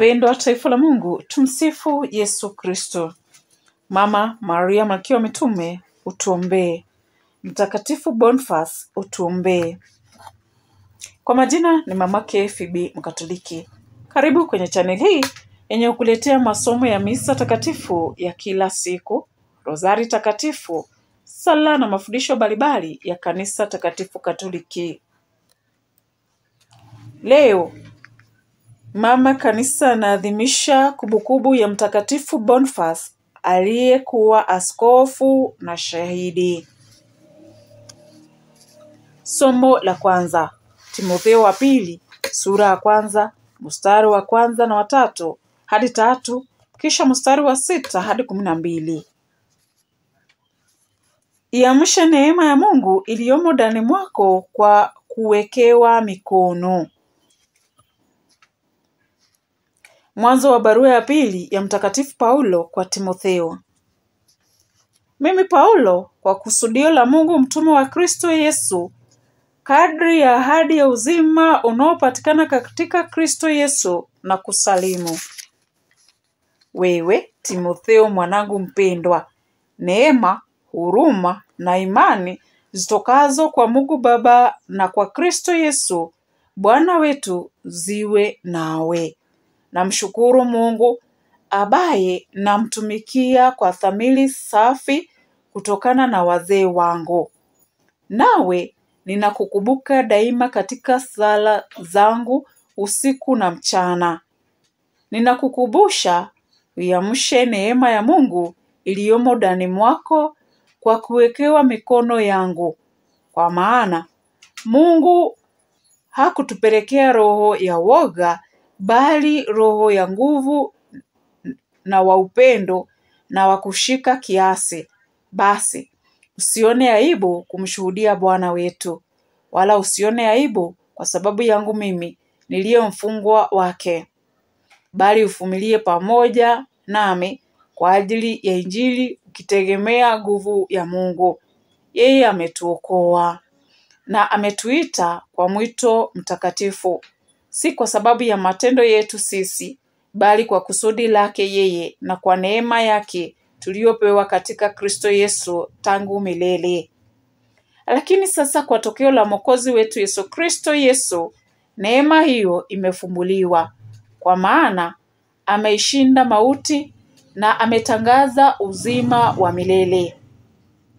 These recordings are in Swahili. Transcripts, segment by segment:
Wapendwa taifa la Mungu, tumsifu Yesu Kristo. Mama Maria malkia wa mitume, utuombee. Mtakatifu Boniface, utuombee. Kwa majina ni mamake Phoebe Mkatoliki. Karibu kwenye chaneli hii yenye kukuletea masomo ya misa takatifu ya kila siku, rozari takatifu, sala na mafundisho mbalimbali ya kanisa takatifu Katoliki. Leo mama kanisa anaadhimisha kumbukumbu ya Mtakatifu Boniface aliyekuwa askofu na shahidi. Somo la kwanza, Timotheo wa pili sura ya kwanza mstari wa kwanza na watatu hadi tatu kisha mstari wa sita hadi kumi na mbili. Iamshe neema ya Mungu iliyomo ndani mwako kwa kuwekewa mikono. Mwanzo wa barua ya pili ya Mtakatifu Paulo kwa Timotheo. Mimi Paulo, kwa kusudio la Mungu, mtume wa Kristo Yesu, kadri ya ahadi ya uzima unaopatikana katika Kristo Yesu, na kusalimu wewe Timotheo, mwanangu mpendwa, neema, huruma na imani zitokazo kwa Mungu Baba na kwa Kristo Yesu Bwana wetu ziwe nawe. Namshukuru Mungu ambaye namtumikia kwa dhamiri safi kutokana na wazee wangu. Nawe ninakukumbuka daima katika sala zangu usiku na mchana. Ninakukumbusha uiamshe neema ya Mungu iliyomo ndani mwako kwa kuwekewa mikono yangu, kwa maana Mungu hakutupelekea roho ya woga, bali roho ya nguvu na wa upendo na wa kushika kiasi. Basi usione aibu kumshuhudia Bwana wetu, wala usione aibu kwa sababu yangu mimi niliye mfungwa wake, bali uvumilie pamoja nami kwa ajili ya Injili, ukitegemea nguvu ya Mungu. Yeye ametuokoa na ametuita kwa mwito mtakatifu, si kwa sababu ya matendo yetu sisi, bali kwa kusudi lake yeye na kwa neema yake tuliyopewa katika Kristo Yesu tangu milele. Lakini sasa kwa tokeo la Mwokozi wetu Yesu Kristo Yesu, neema hiyo imefumbuliwa, kwa maana ameishinda mauti na ametangaza uzima wa milele.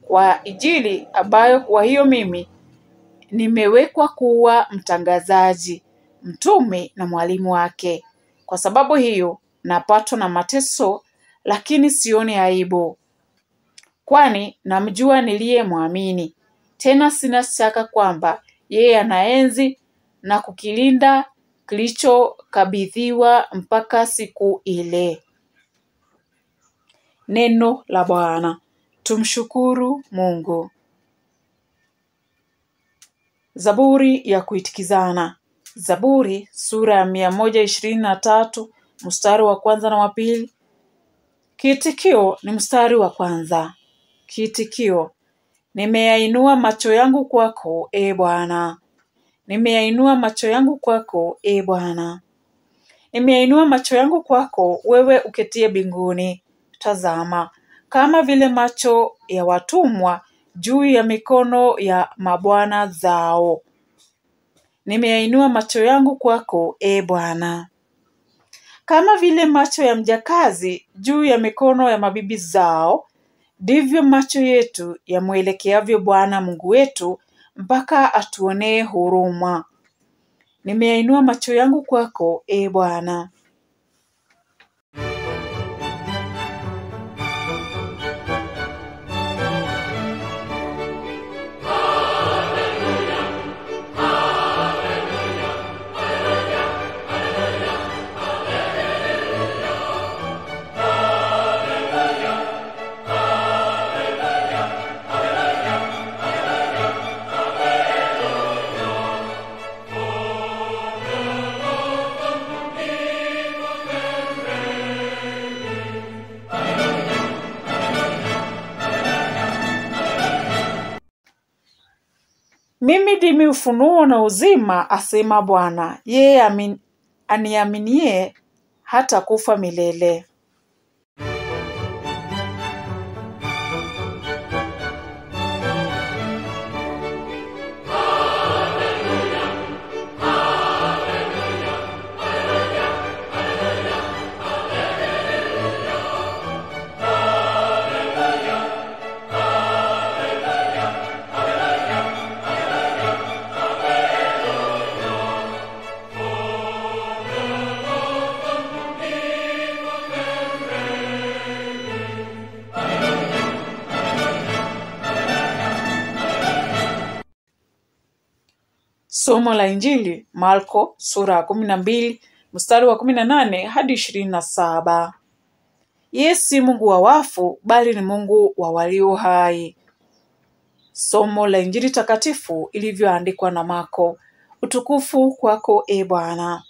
Kwa Injili ambayo kwa hiyo mimi nimewekwa kuwa mtangazaji, mtume na mwalimu wake. Kwa sababu hiyo napatwa na mateso, lakini sioni aibu, kwani namjua niliyemwamini. Tena sina shaka kwamba yeye anaenzi na kukilinda kilichokabidhiwa mpaka siku ile. Neno la Bwana. Tumshukuru Mungu. Zaburi ya kuitikizana. Zaburi sura ya mia moja ishirini na tatu mstari wa kwanza na wa pili. Kiitikio ni mstari wa kwanza. Kiitikio: nimeyainua macho yangu kwako, e Bwana. Nimeyainua macho yangu kwako, e Bwana. Nimeyainua macho yangu kwako, wewe uketie binguni Tazama, kama vile macho ya watumwa juu ya mikono ya mabwana zao. Nimeyainua macho yangu kwako, e Bwana. Kama vile macho ya mjakazi juu ya mikono ya mabibi zao, ndivyo macho yetu yamwelekeavyo Bwana Mungu wetu mpaka atuonee huruma. Nimeyainua macho yangu kwako, e Bwana. Mimi ndimi ufunuo na uzima, asema Bwana. Yeye amin- aniaminie hata kufa milele. Somo la Injili Marko sura ya kumi na mbili mstari wa kumi na nane hadi ishirini na saba. Yesu si Mungu wa wafu bali ni Mungu wa walio hai. Somo la Injili takatifu ilivyoandikwa na Marko. Utukufu kwako e Bwana.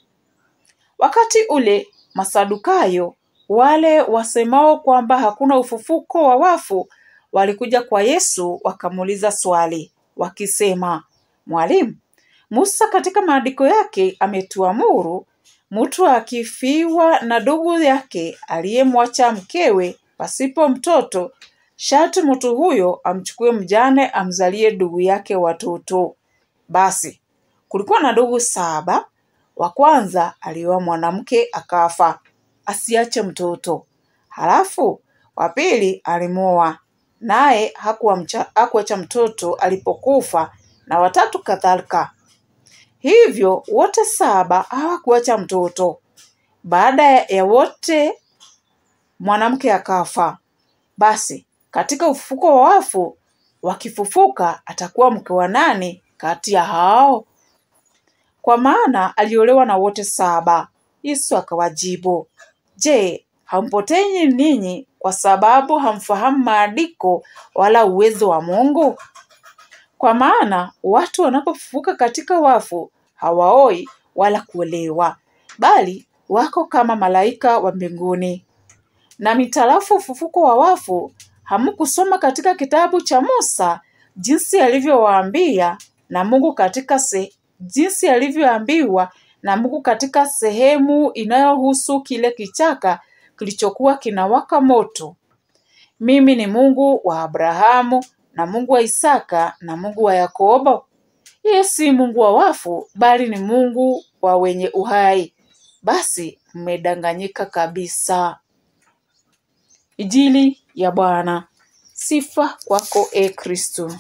Wakati ule Masadukayo, wale wasemao kwamba hakuna ufufuko wa wafu, walikuja kwa Yesu wakamuuliza swali wakisema, Mwalimu, Musa katika maandiko yake ametuamuru mtu akifiwa na ndugu yake aliyemwacha mkewe pasipo mtoto, sharti mtu huyo amchukue mjane amzalie ndugu yake watoto. Basi kulikuwa na ndugu saba. Wa kwanza alioa mwanamke akafa, asiache mtoto. Halafu wa pili alimoa naye hakuacha mtoto alipokufa, na watatu kadhalika. Hivyo wote saba hawakuacha mtoto. Baada ya wote mwanamke akafa. Basi katika ufufuko wa wafu, wakifufuka, atakuwa mke wa nani kati ya hao? Kwa maana aliolewa na wote saba. Yesu akawajibu, Je, hampotei ninyi kwa sababu hamfahamu maandiko wala uwezo wa Mungu? Kwa maana watu wanapofufuka katika wafu hawaoi wala kuolewa, bali wako kama malaika wa mbinguni. Na mitarafu ufufuko wa wafu, hamkusoma katika kitabu cha Musa jinsi alivyowaambia na Mungu katika se, jinsi alivyoambiwa na Mungu katika sehemu inayohusu kile kichaka kilichokuwa kinawaka moto. Mimi ni Mungu wa Abrahamu na Mungu wa Isaka na Mungu wa Yakobo. Yeye si Mungu wa wafu, bali ni Mungu wa wenye uhai. Basi mmedanganyika kabisa. ijili ya Bwana. Sifa kwako e Kristo.